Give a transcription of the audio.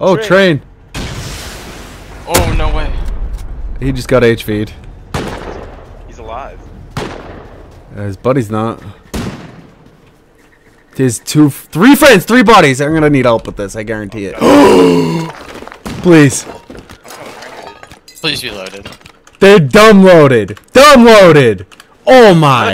Oh, Train. train. Oh, no way. He just got HV'd. He's alive. Uh, his buddy's not. There's two, three friends, three bodies. I'm gonna need help with this. I guarantee it. Please. Please be loaded. They're dumb loaded. Dumb loaded. Oh my.